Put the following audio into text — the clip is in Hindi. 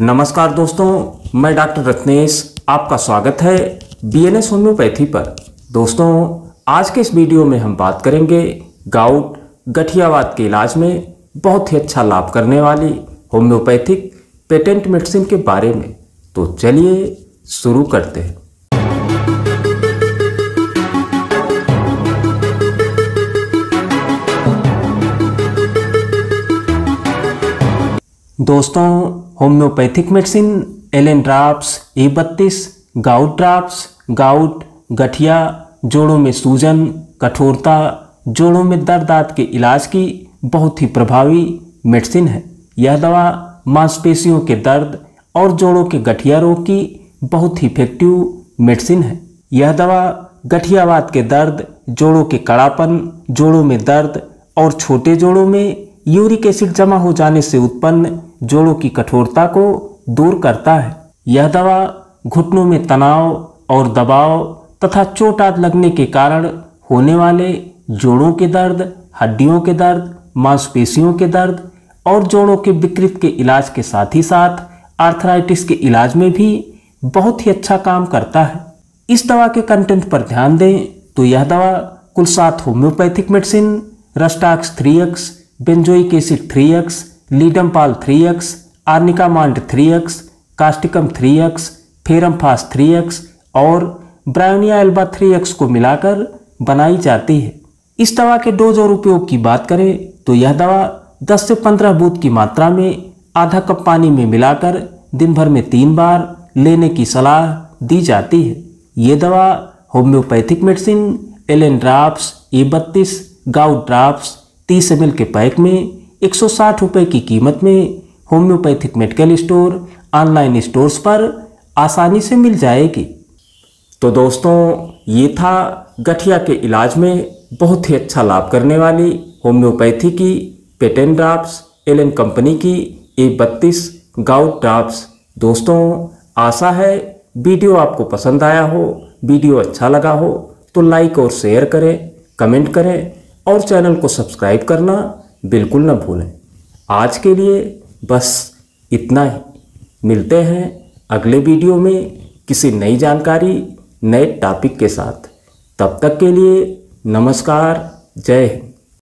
नमस्कार दोस्तों, मैं डॉक्टर रत्नेश, आपका स्वागत है बीएनएस होम्योपैथी पर। दोस्तों, आज के इस वीडियो में हम बात करेंगे गाउट, गठियावाद के इलाज में बहुत ही अच्छा लाभ करने वाली होम्योपैथिक पेटेंट मेडिसिन के बारे में। तो चलिए शुरू करते हैं। दोस्तों homeopathic medicine, Allen drops, A बत्तीस, गाउट ड्राप्स, गाउट, गठिया, जोड़ों में सूजन, कठोरता, जोड़ों में दर्द आदि के इलाज की बहुत ही प्रभावी मेडिसिन है। यह दवा मांसपेशियों के दर्द और जोड़ों के गठिया रोग की बहुत ही इफ़ेक्टिव मेडिसिन है। यह दवा गठियावाद के दर्द, जोड़ों के कड़ापन, जोड़ों में दर्द और छोटे जोड़ों में यूरिक एसिड जमा हो जाने से उत्पन्न जोड़ों की कठोरता को दूर करता है। यह दवा घुटनों में तनाव और दबाव तथा चोट आदि लगने के कारण होने वाले जोड़ों के दर्द, हड्डियों के दर्द, मांसपेशियों के दर्द और जोड़ों के विकृत के इलाज के साथ ही साथ आर्थराइटिस के इलाज में भी बहुत ही अच्छा काम करता है। इस दवा के कंटेंट पर ध्यान दें तो यह दवा कुल सात homeopathic medicine, rhus tox three X, benzoic acid three X ledum pal three X arnica malt three X causticum three X ferrum phos three X और ब्रायोनिया एल्बा थ्री एक्स को मिलाकर बनाई जाती है। इस दवा के डोज और उपयोग की बात करें तो यह दवा 10 से 15 बूथ की मात्रा में आधा कप पानी में मिलाकर दिन भर में तीन बार लेने की सलाह दी जाती है। ये दवा homeopathic medicine, Allen drops, A बत्तीस गाउ ड्राप्स, तीस एम के पैक में एक सौ की कीमत में homeopathic medical store, online stores पर आसानी से मिल जाएगी। तो दोस्तों, ये था गठिया के इलाज में बहुत ही अच्छा लाभ करने वाली होम्योपैथी की, पेटेंट ड्राप्स एल कंपनी की ए बत्तीस गाउट ड्राप्स दोस्तों, आशा है वीडियो आपको पसंद आया हो, वीडियो अच्छा लगा हो तो लाइक और शेयर करें, कमेंट करें और चैनल को सब्सक्राइब करना बिल्कुल ना भूलें। आज के लिए बस इतना ही। मिलते हैं अगले वीडियो में किसी नई जानकारी, नए टॉपिक के साथ। तब तक के लिए नमस्कार, जय हिंद।